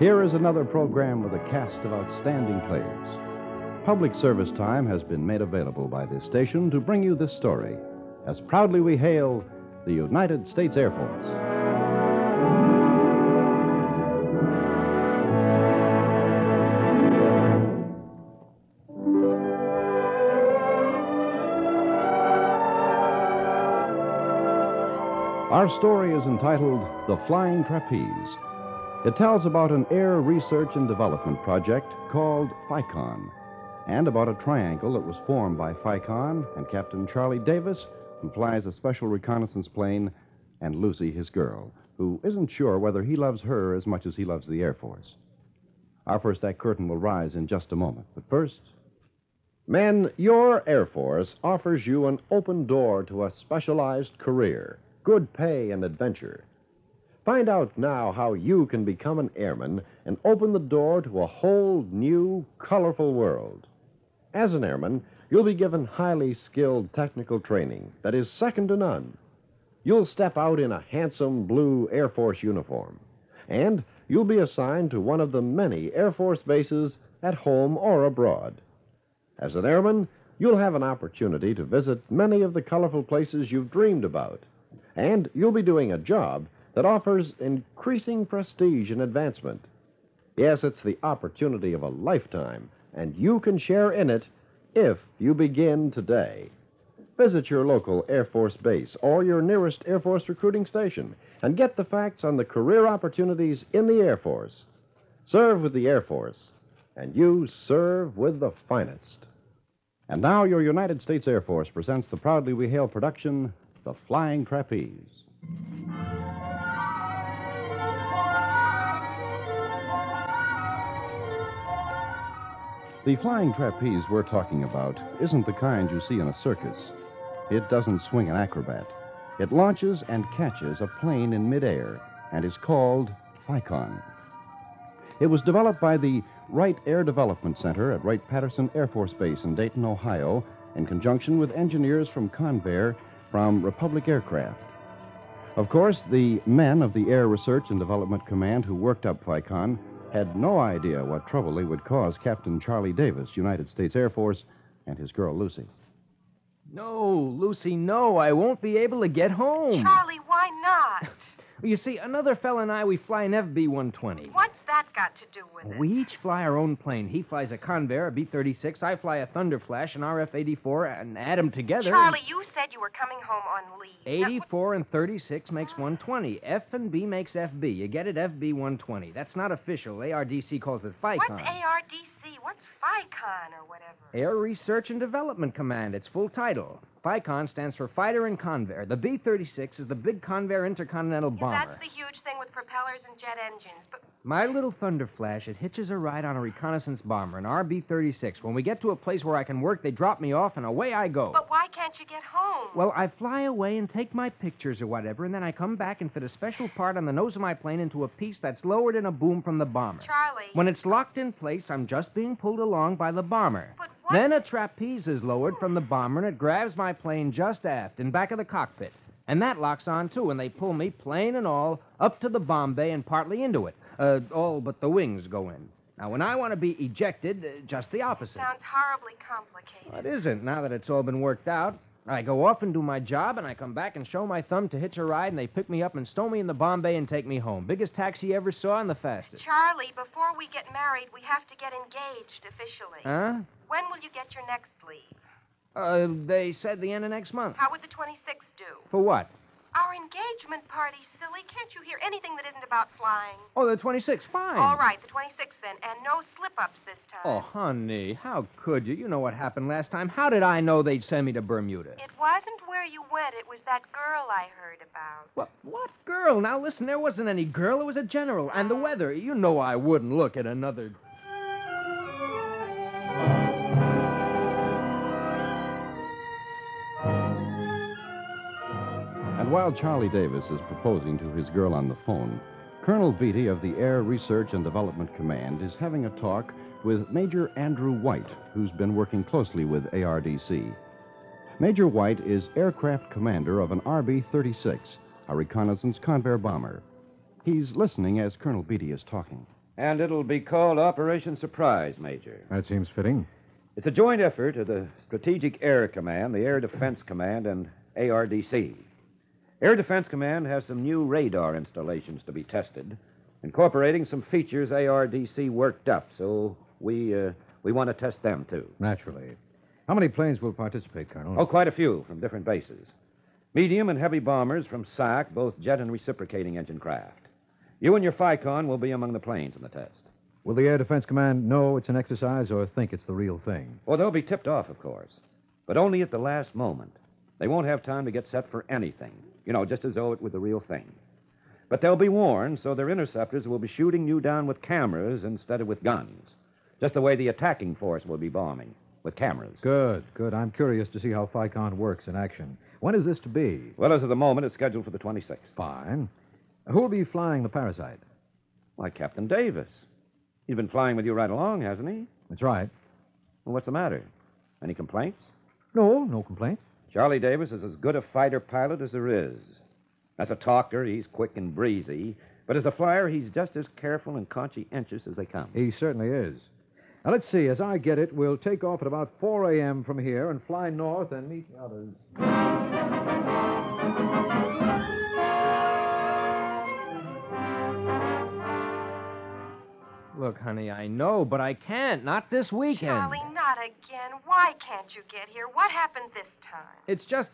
here is another program with a cast of outstanding players. Public service time has been made available by this station to bring you this story, as proudly we hail the United States Air Force. Our story is entitled The Flying Trapeze. It tells about an air research and development project called FICON and about a triangle that was formed by FICON and Captain Charlie Davis, who flies a special reconnaissance plane, and Lucy, his girl, who isn't sure whether he loves her as much as he loves the Air Force. Our first act curtain will rise in just a moment, but first. Men, your Air Force offers you an open door to a specialized career, good pay, and adventure. Find out now how you can become an airman and open the door to a whole new, colorful world. As an airman, you'll be given highly skilled technical training that is second to none. You'll step out in a handsome blue Air Force uniform, and you'll be assigned to one of the many Air Force bases at home or abroad. As an airman, you'll have an opportunity to visit many of the colorful places you've dreamed about, and you'll be doing a job that offers increasing prestige and advancement. Yes, it's the opportunity of a lifetime, and you can share in it if you begin today. Visit your local Air Force base or your nearest Air Force recruiting station and get the facts on the career opportunities in the Air Force. Serve with the Air Force, and you serve with the finest. And now, your United States Air Force presents the proudly we hail production, The Flying Trapeze. The flying trapeze we're talking about isn't the kind you see in a circus. It doesn't swing an acrobat. It launches and catches a plane in midair and is called FICON. It was developed by the Wright Air Development Center at Wright Patterson Air Force Base in Dayton, Ohio, in conjunction with engineers from Convair from Republic Aircraft. Of course, the men of the Air Research and Development Command who worked up FICON had no idea what trouble they would cause Captain Charlie Davis, United States Air Force, and his girl Lucy. No, Lucy, no. I won't be able to get home. Charlie, why not? You see, another fella and I, we fly an FB 120. What's that got to do with it? We each fly our own plane. He flies a Convair, a B 36. I fly a Thunderflash, an RF 84, and add them together. Charlie, you said you were coming home on leave. Now, 84 and 36 makes 120. F and B makes FB. You get it? FB 120. That's not official. ARDC calls it FICON. What's ARDC? What's FICON or whatever? Air Research and Development Command. Its full title. FICON stands for Fighter and Convair. The B 36 is the big Convair Intercontinental Yeah, Bomber. that's the huge thing with propellers and jet engines. But My little Thunder Flash, it hitches a ride on a reconnaissance bomber, an RB 36. When we get to a place where I can work, they drop me off, and away I go. but why can't you get home? Well, I fly away and take my pictures or whatever, and then I come back and fit a special part on the nose of my plane into a piece that's lowered in a boom from the bomber. Charlie. When it's locked in place, I'm just being pulled along by the bomber. But what? Then a trapeze is lowered from the bomber, and it grabs my plane just aft, in back of the cockpit. And that locks on, too, and they pull me, plane and all, up to the bomb bay and partly into it. Uh, all but the wings go in. Now, when I want to be ejected, uh, just the opposite. Sounds horribly complicated. Well, it isn't, now that it's all been worked out. I go off and do my job, and I come back and show my thumb to hitch a ride, and they pick me up and stow me in the bomb bay and take me home. Biggest taxi you ever saw and the fastest. Charlie, before we get married, we have to get engaged officially. Huh? When will you get your next leave? Uh, they said the end of next month. How would the 26th do? For what? Our engagement party, silly. Can't you hear anything that isn't about flying? Oh, the 26th. Fine. All right, the 26th then, and no slip ups this time. Oh, honey, how could you? You know what happened last time. How did I know they'd send me to Bermuda? It wasn't where you went, it was that girl I heard about. What, what girl? Now, listen, there wasn't any girl. It was a general. And the oh. weather. You know I wouldn't look at another. While Charlie Davis is proposing to his girl on the phone, Colonel Beatty of the Air Research and Development Command is having a talk with Major Andrew White, who's been working closely with ARDC. Major White is aircraft commander of an RB 36, a reconnaissance Convair bomber. He's listening as Colonel Beatty is talking. And it'll be called Operation Surprise, Major. That seems fitting. It's a joint effort of the Strategic Air Command, the Air Defense Command, and ARDC. Air Defense Command has some new radar installations to be tested, incorporating some features ARDC worked up, so we, uh, we want to test them, too. Naturally. How many planes will participate, Colonel? Oh, quite a few from different bases. Medium and heavy bombers from SAC, both jet and reciprocating engine craft. You and your FICON will be among the planes in the test. Will the Air Defense Command know it's an exercise or think it's the real thing? Well, they'll be tipped off, of course, but only at the last moment. They won't have time to get set for anything, you know, just as though it were the real thing. But they'll be warned, so their interceptors will be shooting you down with cameras instead of with guns, just the way the attacking force will be bombing, with cameras. Good, good. I'm curious to see how FICON works in action. When is this to be? Well, as of the moment, it's scheduled for the 26th. Fine. Who'll be flying the parasite? Why, Captain Davis. He's been flying with you right along, hasn't he? That's right. Well, what's the matter? Any complaints? No, no complaints. Charlie Davis is as good a fighter pilot as there is. As a talker, he's quick and breezy, but as a flyer, he's just as careful and conscientious as they come. He certainly is. Now, let's see. As I get it, we'll take off at about 4 a.m. from here and fly north and meet the others. Look, honey, I know, but I can't. Not this weekend. Charlie, not again. Why can't you get here? What happened this time? It's just.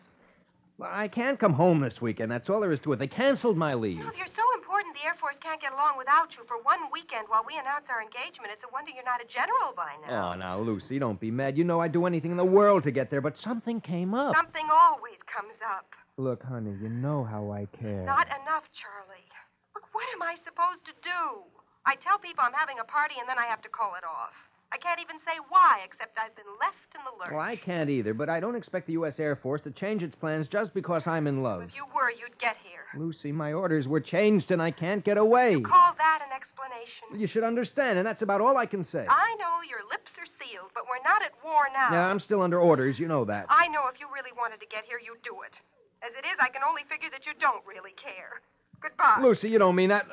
well, I can't come home this weekend. That's all there is to it. They canceled my leave. You know, if you're so important, the Air Force can't get along without you for one weekend while we announce our engagement. It's a wonder you're not a general by now. Oh, now, Lucy, don't be mad. You know I'd do anything in the world to get there, but something came up. Something always comes up. Look, honey, you know how I care. Not enough, Charlie. Look, what am I supposed to do? I tell people I'm having a party and then I have to call it off. I can't even say why, except I've been left in the lurch. Well, I can't either, but I don't expect the U.S. Air Force to change its plans just because I'm in love. If you were, you'd get here. Lucy, my orders were changed and I can't get away. You call that an explanation? You should understand, and that's about all I can say. I know your lips are sealed, but we're not at war now. Yeah, I'm still under orders. You know that. I know if you really wanted to get here, you'd do it. As it is, I can only figure that you don't really care. Goodbye. Lucy, you don't mean that.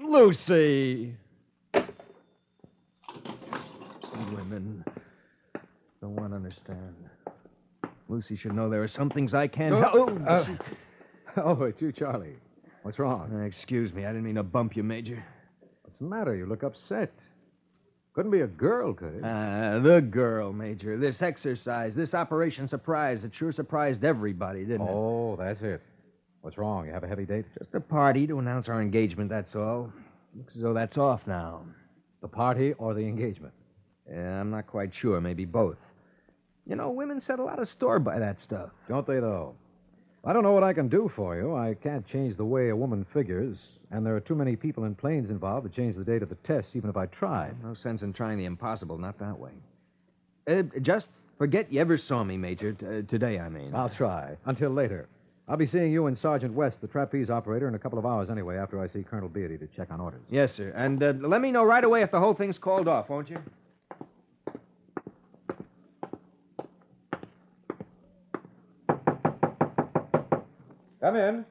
Lucy. Women don't want to understand. Lucy should know there are some things I can't help. Oh, uh, oh, it's you, Charlie. What's wrong? Uh, excuse me, I didn't mean to bump you, Major. What's the matter? You look upset. Couldn't be a girl, could it? Ah, the girl, Major. This exercise, this Operation Surprise, it sure surprised everybody, didn't it? oh, that's it. What's wrong? You have a heavy date? Just a party to announce our engagement, that's all. Looks as though that's off now. The party or the engagement? Yeah, I'm not quite sure. Maybe both. You know, women set a lot of store by that stuff. Don't they, though? I don't know what I can do for you. I can't change the way a woman figures, and there are too many people and planes involved to change the date of the test, even if I tried. No sense in trying the impossible, not that way. Uh, just forget you ever saw me, Major. T- uh, today, I mean. I'll try. Until later. I'll be seeing you and Sergeant West, the trapeze operator, in a couple of hours anyway, after I see Colonel Beatty to check on orders. Yes, sir. And uh, let me know right away if the whole thing's called off, won't you? Come in.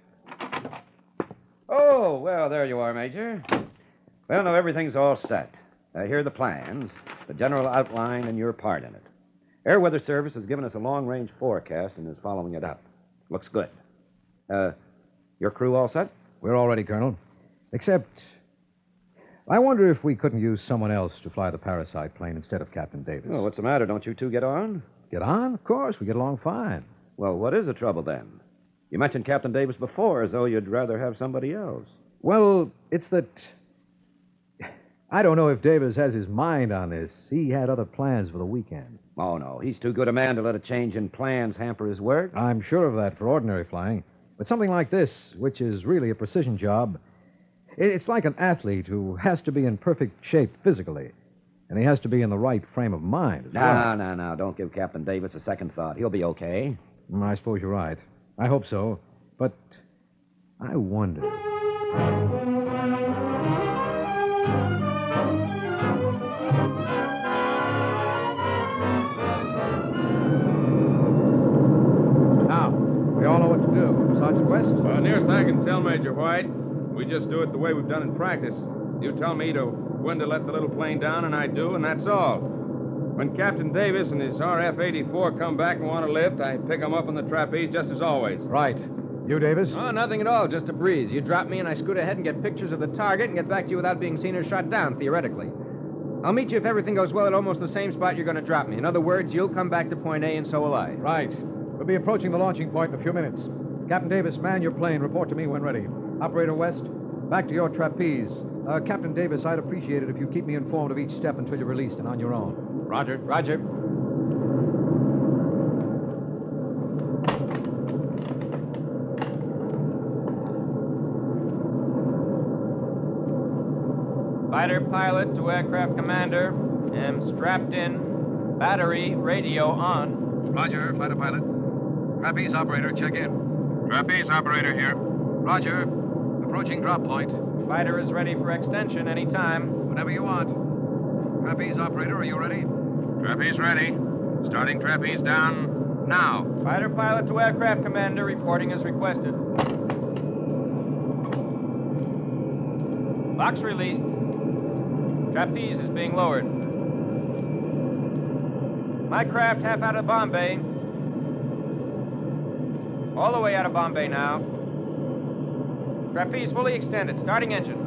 Oh, well, there you are, Major. Well, now everything's all set. Uh, here are the plans, the general outline, and your part in it. Air Weather Service has given us a long range forecast and is following it up. Looks good. Uh, your crew all set? We're all ready, Colonel. Except, I wonder if we couldn't use someone else to fly the parasite plane instead of Captain Davis. Well, what's the matter? Don't you two get on? Get on? Of course. We get along fine. Well, what is the trouble then? You mentioned Captain Davis before as though you'd rather have somebody else. Well, it's that. I don't know if Davis has his mind on this. He had other plans for the weekend. Oh, no. He's too good a man to let a change in plans hamper his work. I'm sure of that for ordinary flying. But something like this, which is really a precision job, it's like an athlete who has to be in perfect shape physically. And he has to be in the right frame of mind as No, well. no, no. Don't give Captain Davis a second thought. He'll be okay. Mm, I suppose you're right. I hope so. But I wonder. Now, we all know what to do. Sergeant West? Well, nearest I can tell, Major White, we just do it the way we've done in practice. You tell me to when to let the little plane down, and I do, and that's all. When Captain Davis and his RF-84 come back and want to lift, I pick 'em up on the trapeze just as always. Right. You, Davis? Oh, nothing at all, just a breeze. You drop me and I scoot ahead and get pictures of the target and get back to you without being seen or shot down, theoretically. I'll meet you if everything goes well at almost the same spot you're going to drop me. In other words, you'll come back to point A and so will I. Right. We'll be approaching the launching point in a few minutes. Captain Davis, man your plane. Report to me when ready. Operator West, back to your trapeze. Uh, Captain Davis, I'd appreciate it if you keep me informed of each step until you're released and on your own. Roger. Roger. Fighter pilot to aircraft commander. Am strapped in. Battery radio on. Roger, fighter pilot. Trapeze operator, check in. Trapeze operator here. Roger. Approaching drop point. Fighter is ready for extension any time. Whenever you want. Trapeze operator, are you ready? Trapeze ready. Starting trapeze down now. Fighter pilot to aircraft commander reporting as requested. Box released. Trapeze is being lowered. My craft half out of bomb bay. All the way out of bomb bay now. Trapeze fully extended. Starting engine.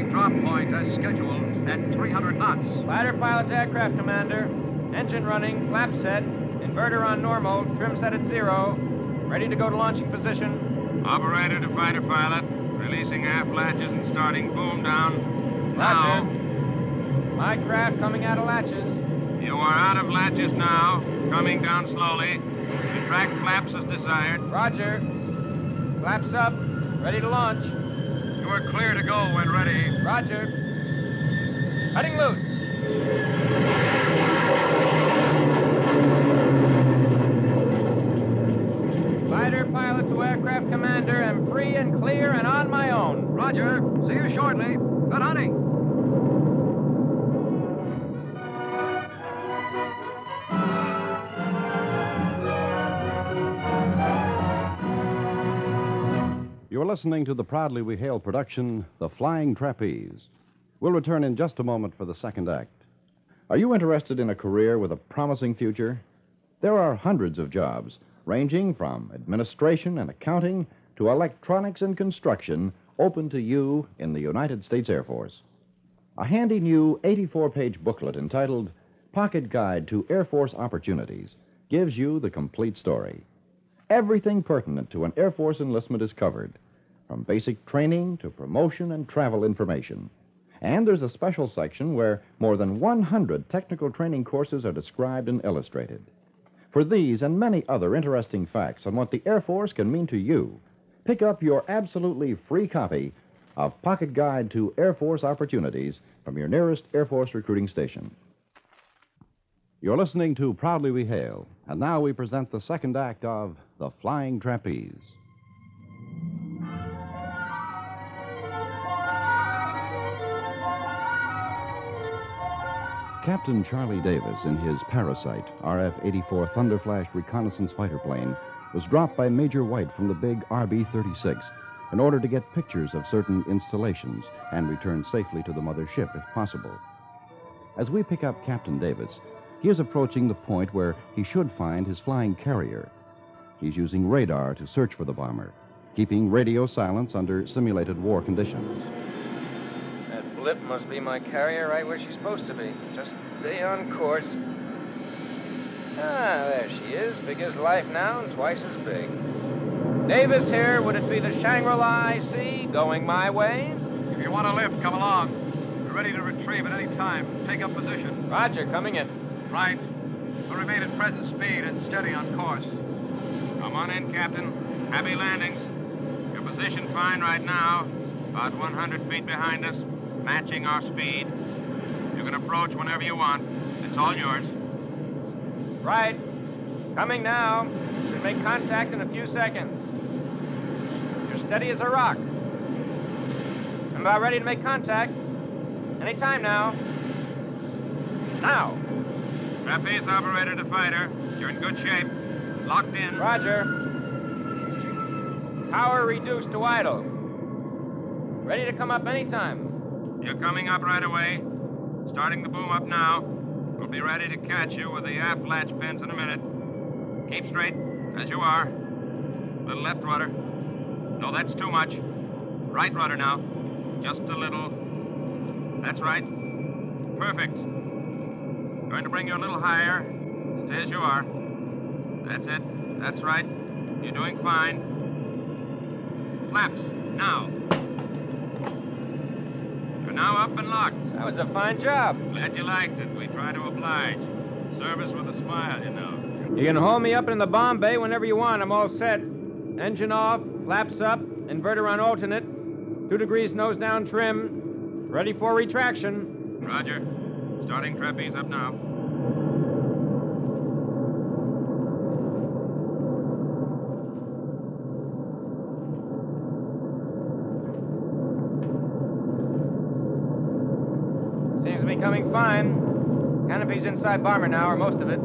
Approaching drop point as scheduled at 300 knots. Fighter pilot to aircraft commander. Engine running. Flap set. Inverter on normal. Trim set at zero. Ready to go to launching position. Operator to fighter pilot. Releasing aft latches and starting boom down. Roger. My craft coming out of latches. You are out of latches now. Coming down slowly. Retract flaps as desired. Roger. Flaps up. Ready to launch. Are clear to go when ready. Roger. Cutting loose. Fighter pilot to aircraft commander. Am free and clear and on my own. Roger. See you shortly. Good hunting. Listening to the Proudly We Hail production, The Flying Trapeze. We'll return in just a moment for the second act. Are you interested in a career with a promising future? There are hundreds of jobs, ranging from administration and accounting to electronics and construction, open to you in the United States Air Force. A handy new 84 page booklet entitled Pocket Guide to Air Force Opportunities gives you the complete story. Everything pertinent to an Air Force enlistment is covered, from basic training to promotion and travel information. And there's a special section where more than 100 technical training courses are described and illustrated. For these and many other interesting facts on what the Air Force can mean to you, pick up your absolutely free copy of Pocket Guide to Air Force Opportunities from your nearest Air Force recruiting station. You're listening to Proudly We Hail, and now we present the second act of The Flying Trapeze. Captain Charlie Davis, in his Parasite RF 84 Thunderflash reconnaissance fighter plane, was dropped by Major White from the big RB 36 in order to get pictures of certain installations and return safely to the mother ship if possible. As we pick up Captain Davis, he is approaching the point where he should find his flying carrier. He's using radar to search for the bomber, keeping radio silence under simulated war conditions. Blip must be my carrier right where she's supposed to be. Just stay on course. Ah, there she is. Big as life now and twice as big. Davis here. Would it be the Shangri-La I see going my way? If you want a lift, come along. We're ready to retrieve at any time. Take up position. Roger, coming in. Right. We'll remain at present speed and steady on course. Come on in, Captain. Happy landings. Your position fine right now. About 100 feet behind us, matching our speed. You can approach whenever you want. It's all yours. Right. Coming now. Should make contact in a few seconds. You're steady as a rock. I'm about ready to make contact. Any time now. Now. Trapeze operator to fighter. You're in good shape. Locked in. Roger. Power reduced to idle. Ready to come up anytime. You're coming up right away. Starting the boom up now. We'll be ready to catch you with the aft latch pins in a minute. Keep straight, as you are. Little left rudder. No, that's too much. Right rudder now. Just a little. That's right. Perfect. Going to bring you a little higher. Stay as you are. That's it. That's right. You're doing fine. Flaps, now. Now up and locked. That was a fine job. Glad you liked it. We try to oblige. Service with a smile, you know. You can haul me up in the bomb bay whenever you want. I'm all set. Engine off, flaps up, inverter on alternate, two degrees nose down trim, ready for retraction. Roger. Starting trapeze up now. Seems to be coming fine. Canopy's inside bomber now, or most of it.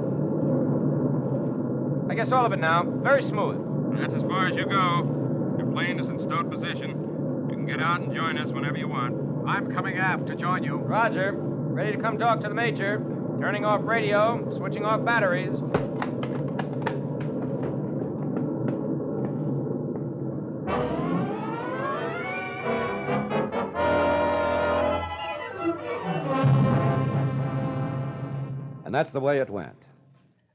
I guess all of it now. Very smooth. That's as far as you go. Your plane is in stowed position. You can get out and join us whenever you want. I'm coming aft to join you. Roger. Ready to come talk to the Major. Turning off radio, switching off batteries. And that's the way it went.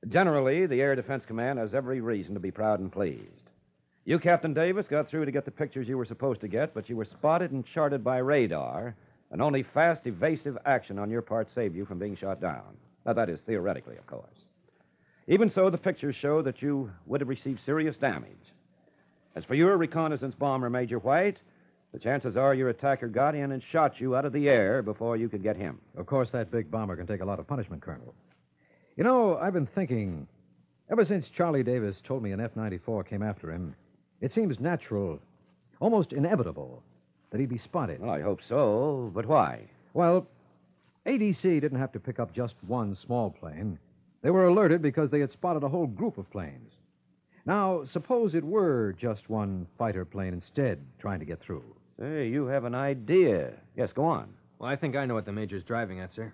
Generally, the Air Defense Command has every reason to be proud and pleased. You, Captain Davis, got through to get the pictures you were supposed to get, but you were spotted and charted by radar, and only fast, evasive action on your part saved you from being shot down. Now, that is theoretically, of course. Even so, the pictures show that you would have received serious damage. As for your reconnaissance bomber, Major White, the chances are your attacker got in and shot you out of the air before you could get him. Of course, that big bomber can take a lot of punishment, Colonel. You know, I've been thinking, ever since Charlie Davis told me an F 94 came after him, it seems natural, almost inevitable, that he'd be spotted. Well, I hope so, but why? Well, ADC didn't have to pick up just one small plane. They were alerted because they had spotted a whole group of planes. Now, suppose it were just one fighter plane instead trying to get through. Hey, you have an idea. Yes, go on. Well, I think I know what the Major's driving at, sir.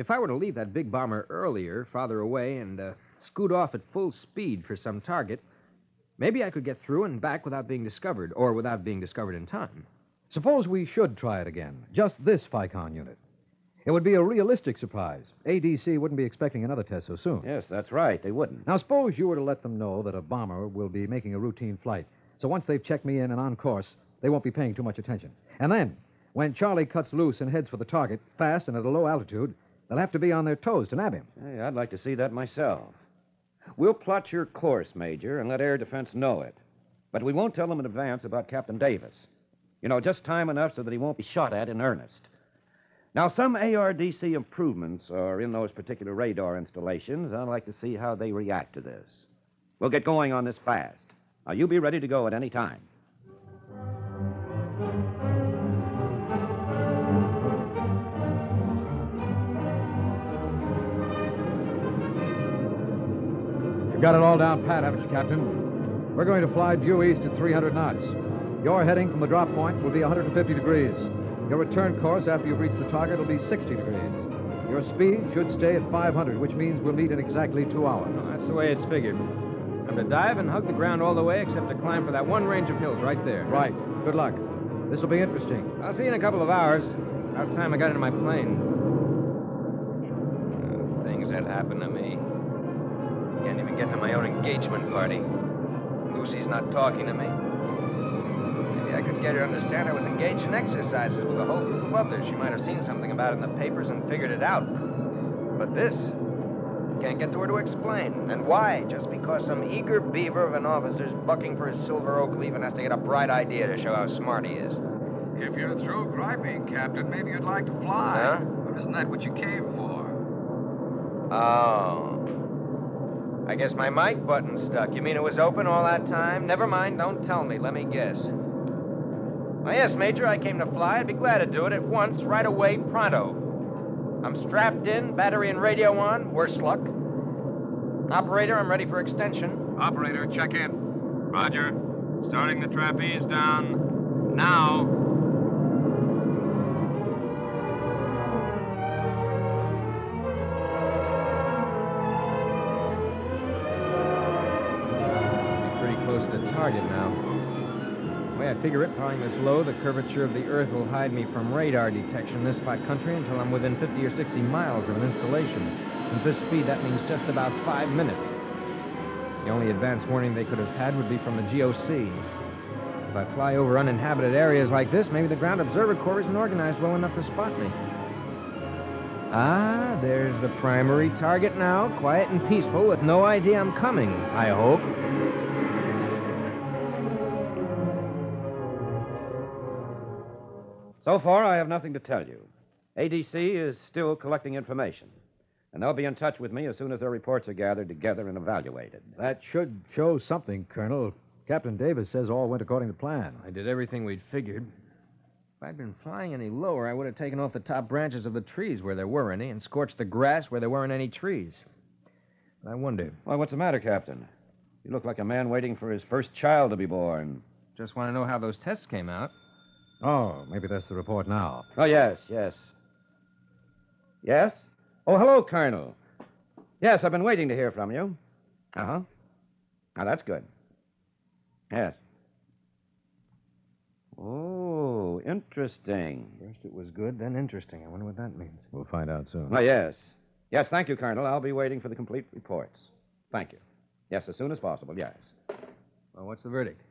If I were to leave that big bomber earlier, farther away, and uh, scoot off at full speed for some target, maybe I could get through and back without being discovered, or without being discovered in time. Suppose we should try it again, just this FICON unit. It would be a realistic surprise. ADC wouldn't be expecting another test so soon. Yes, that's right. They wouldn't. Now, suppose you were to let them know that a bomber will be making a routine flight. So once they've checked me in and on course, they won't be paying too much attention. And then, when Charlie cuts loose and heads for the target, fast and at a low altitude, they'll have to be on their toes to nab him. Hey, I'd like to see that myself. We'll plot your course, Major, and let Air Defense know it. But we won't tell them in advance about Captain Davis. You know, just time enough so that he won't be shot at in earnest. Now, some ARDC improvements are in those particular radar installations. I'd like to see how they react to this. We'll get going on this fast. Now, you be ready to go at any time. You've got it all down pat, haven't you, Captain? We're going to fly due east at 300 knots. Your heading from the drop point will be 150 degrees. Your return course after you've reached the target will be 60 degrees. Your speed should stay at 500, which means we'll meet in exactly two hours. Well, that's the way it's figured. I'm to dive and hug the ground all the way except to climb for that one range of hills right there. Right. Good luck. This will be interesting. I'll see you in a couple of hours. About time I got into my plane. Uh, things that happen to me. Get to my own engagement party. Lucy's not talking to me. Maybe I could get her to understand I was engaged in exercises with a whole group of others. She might have seen something about it in the papers and figured it out. But this, can't get to her to explain. And why? Just because some eager beaver of an officer's bucking for his silver oak leaf and has to get a bright idea to show how smart he is. If you're through griping, Captain, maybe you'd like to fly. Huh? Or isn't that what you came for? Oh. I guess my mic button stuck. You mean it was open all that time? Never mind, don't tell me. Let me guess. Why, yes, Major, I came to fly. I'd be glad to do it at once, right away, pronto. I'm strapped in, battery and radio on, worse luck. Operator, I'm ready for extension. Operator, check in. Roger. Starting the trapeze down now. Target now. The way I figure it, flying this low, the curvature of the Earth will hide me from radar detection in this flat country until I'm within 50 or 60 miles of an installation. At this speed, that means just about five minutes. The only advance warning they could have had would be from the GOC. If I fly over uninhabited areas like this, maybe the Ground Observer Corps isn't organized well enough to spot me. Ah, there's the primary target now, quiet and peaceful, with no idea I'm coming, I hope. So far, I have nothing to tell you. ADC is still collecting information, and they'll be in touch with me as soon as their reports are gathered together and evaluated. That should show something, Colonel. Captain Davis says all went according to plan. I did everything we'd figured. If I'd been flying any lower, I would have taken off the top branches of the trees where there were any and scorched the grass where there weren't any trees. But I wonder. Why, what's the matter, Captain? You look like a man waiting for his first child to be born. Just want to know how those tests came out. Oh, maybe that's the report now. Oh, yes, yes. Yes? Oh, hello, Colonel. Yes, I've been waiting to hear from you. Uh huh. Now, that's good. Yes. Oh, interesting. First it was good, then interesting. I wonder what that means. We'll find out soon. Oh, yes. Yes, thank you, Colonel. I'll be waiting for the complete reports. Thank you. Yes, as soon as possible, yes. Well, what's the verdict?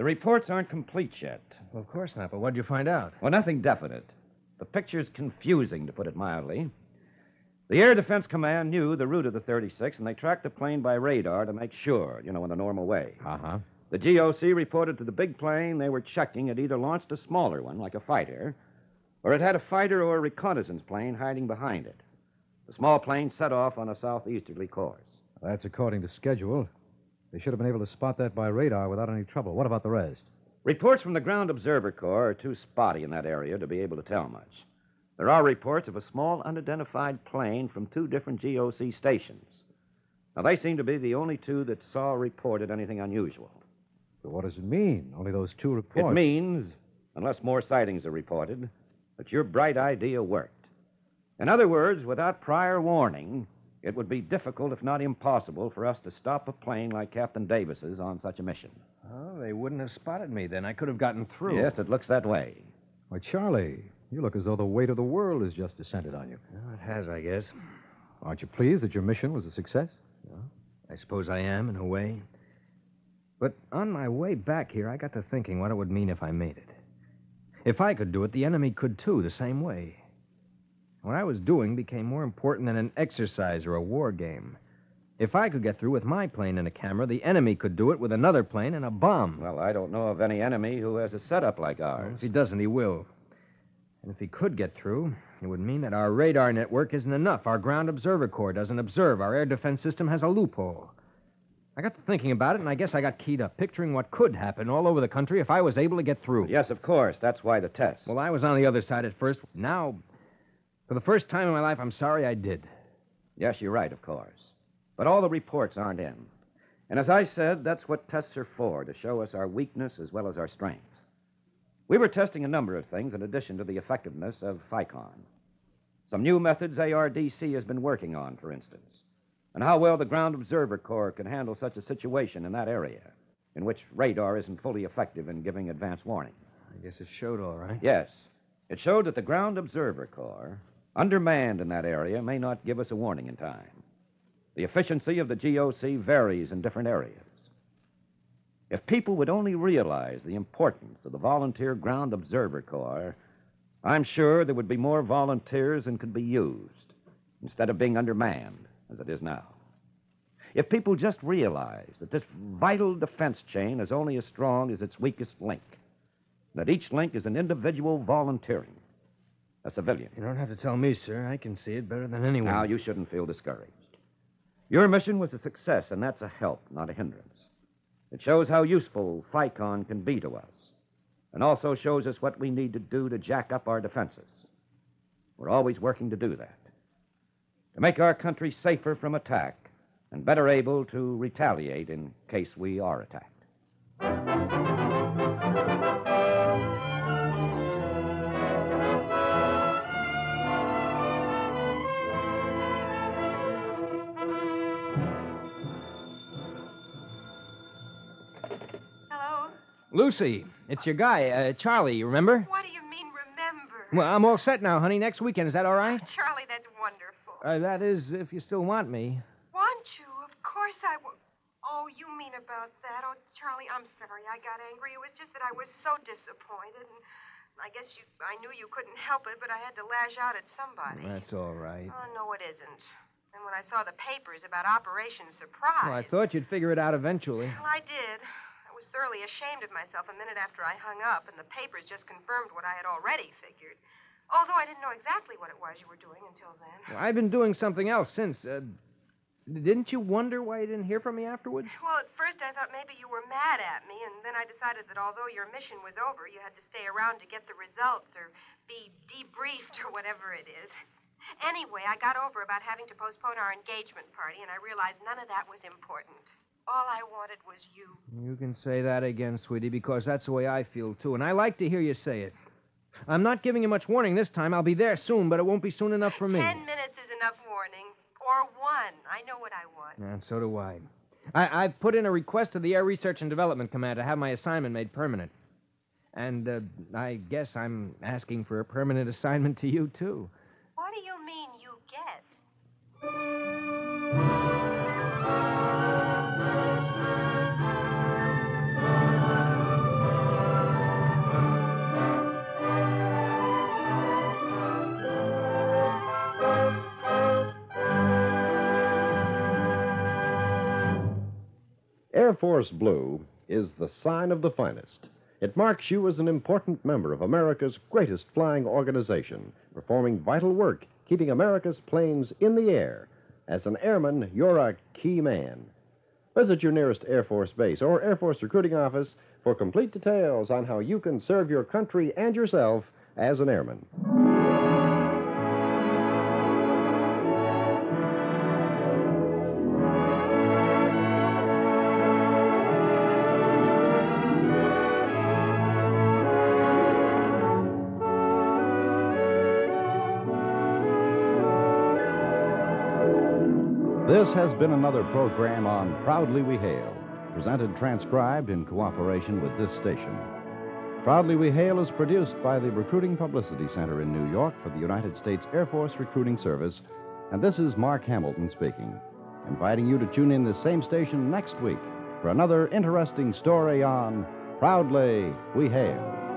The reports aren't complete yet. Well, of course not, but what'd you find out? Well, nothing definite. The picture's confusing, to put it mildly. The Air Defense Command knew the route of the 36, and they tracked the plane by radar to make sure, you know, in the normal way. Uh huh. The GOC reported to the big plane they were checking it either launched a smaller one, like a fighter, or it had a fighter or a reconnaissance plane hiding behind it. The small plane set off on a southeasterly course. That's according to schedule. They should have been able to spot that by radar without any trouble. What about the rest? Reports from the Ground Observer Corps are too spotty in that area to be able to tell much. There are reports of a small unidentified plane from two different GOC stations. Now, they seem to be the only two that saw or reported anything unusual. But what does it mean? Only those two reports. It means, unless more sightings are reported, that your bright idea worked. In other words, without prior warning, it would be difficult, if not impossible, for us to stop a plane like Captain Davis's on such a mission. Oh, they wouldn't have spotted me then. I could have gotten through. Yes, it looks that way. Why, Charlie, you look as though the weight of the world has just descended on you. Well, it has, I guess. Aren't you pleased that your mission was a success? I suppose I am, in a way. But on my way back here, I got to thinking what it would mean if I made it. If I could do it, the enemy could too, the same way. What I was doing became more important than an exercise or a war game. If I could get through with my plane and a camera, the enemy could do it with another plane and a bomb. Well, I don't know of any enemy who has a setup like ours. if he doesn't, he will. And if he could get through, it would mean that our radar network isn't enough. Our ground observer corps doesn't observe. Our air defense system has a loophole. I got to thinking about it, and I guess I got keyed up, picturing what could happen all over the country if I was able to get through. Yes, of course. That's why the test. Well, I was on the other side at first. Now, for the first time in my life, I'm sorry I did. Yes, you're right, of course. But all the reports aren't in. And as I said, that's what tests are for, to show us our weakness as well as our strength. We were testing a number of things in addition to the effectiveness of FICON. Some new methods ARDC has been working on, for instance, and how well the Ground Observer Corps can handle such a situation in that area, in which radar isn't fully effective in giving advance warning. I guess it showed all right. Yes. It showed that the Ground Observer Corps, undermanned in that area, may not give us a warning in time. The efficiency of the GOC varies in different areas. If people would only realize the importance of the Volunteer Ground Observer Corps, I'm sure there would be more volunteers than could be used, instead of being undermanned as it is now. If people just realize that this vital defense chain is only as strong as its weakest link, that each link is an individual volunteering, a civilian. You don't have to tell me, sir. I can see it better than anyone. Now, you shouldn't feel discouraged. Your mission was a success, and that's a help, not a hindrance. It shows how useful FICON can be to us, and also shows us what we need to do to jack up our defenses. We're always working to do that, to make our country safer from attack and better able to retaliate in case we are attacked. Lucy, it's your guy, uh, Charlie, you remember? What do you mean, remember? Well, I'm all set now, honey. Next weekend, is that all right? Charlie, that's wonderful. Uh, that is, if you still want me. Want you? Of course I will. Oh, you mean about that? Oh, Charlie, I'm sorry I got angry. It was just that I was so disappointed, and I guess you, I knew you couldn't help it, but I had to lash out at somebody. That's all right. Oh, no, it isn't. And when I saw the papers about Operation Surprise. Well, I thought you'd figure it out eventually. Well, I did. I was thoroughly ashamed of myself a minute after I hung up, and the papers just confirmed what I had already figured. Although I didn't know exactly what it was you were doing until then. Well, I've been doing something else since. Uh, didn't you wonder why you didn't hear from me afterwards? Well, at first I thought maybe you were mad at me, and then I decided that although your mission was over, you had to stay around to get the results or be debriefed or whatever it is. Anyway, I got over about having to postpone our engagement party, and I realized none of that was important. All I wanted was you. You can say that again, sweetie, because that's the way I feel, too. And I like to hear you say it. I'm not giving you much warning this time. I'll be there soon, but it won't be soon enough for me. Ten minutes is enough warning. Or one. I know what I want. And so do I. I. I've put in a request to the Air Research and Development Command to have my assignment made permanent. And uh, I guess I'm asking for a permanent assignment to you, too. Air Force Blue is the sign of the finest. It marks you as an important member of America's greatest flying organization, performing vital work, keeping America's planes in the air. As an airman, you're a key man. Visit your nearest Air Force base or Air Force recruiting office for complete details on how you can serve your country and yourself as an airman. This has been another program on Proudly We Hail, presented transcribed in cooperation with this station. Proudly We Hail is produced by the Recruiting Publicity Center in New York for the United States Air Force Recruiting Service, and this is Mark Hamilton speaking, inviting you to tune in this same station next week for another interesting story on Proudly We Hail.